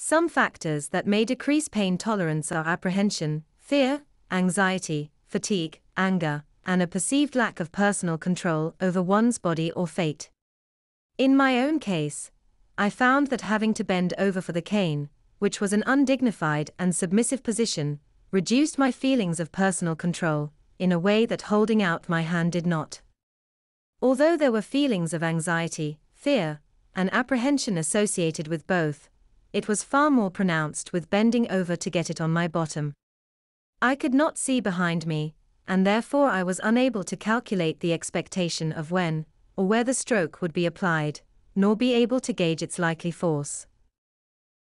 Some factors that may decrease pain tolerance are apprehension, fear, anxiety, fatigue, anger, and a perceived lack of personal control over one's body or fate. In my own case, I found that having to bend over for the cane, which was an undignified and submissive position, reduced my feelings of personal control, in a way that holding out my hand did not. Although there were feelings of anxiety, fear, and apprehension associated with both, it was far more pronounced with bending over to get it on my bottom. I could not see behind me, and therefore I was unable to calculate the expectation of when, or where the stroke would be applied, nor be able to gauge its likely force.